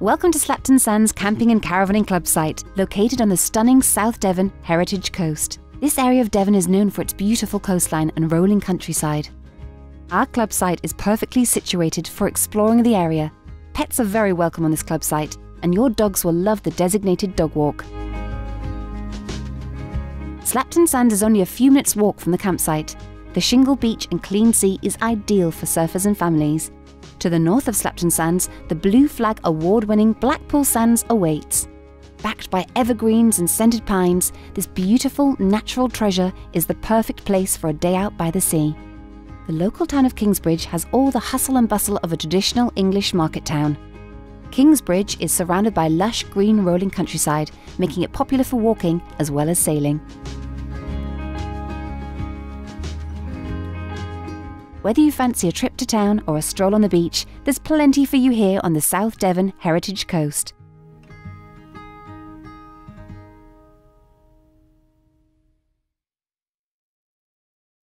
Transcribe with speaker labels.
Speaker 1: Welcome to Slapton Sands Camping and Caravanning Club site, located on the stunning South Devon Heritage Coast. This area of Devon is known for its beautiful coastline and rolling countryside. Our club site is perfectly situated for exploring the area. Pets are very welcome on this club site, and your dogs will love the designated dog walk. Slapton Sands is only a few minutes' walk from the campsite. The shingle beach and clean sea is ideal for surfers and families. To the north of Slapton Sands, the Blue Flag award winning Blackpool Sands awaits. Backed by evergreens and scented pines, this beautiful natural treasure is the perfect place for a day out by the sea. The local town of Kingsbridge has all the hustle and bustle of a traditional English market town. Kingsbridge is surrounded by lush green rolling countryside, making it popular for walking as well as sailing. Whether you fancy a trip to town or a stroll on the beach, there's plenty for you here on the South Devon Heritage Coast.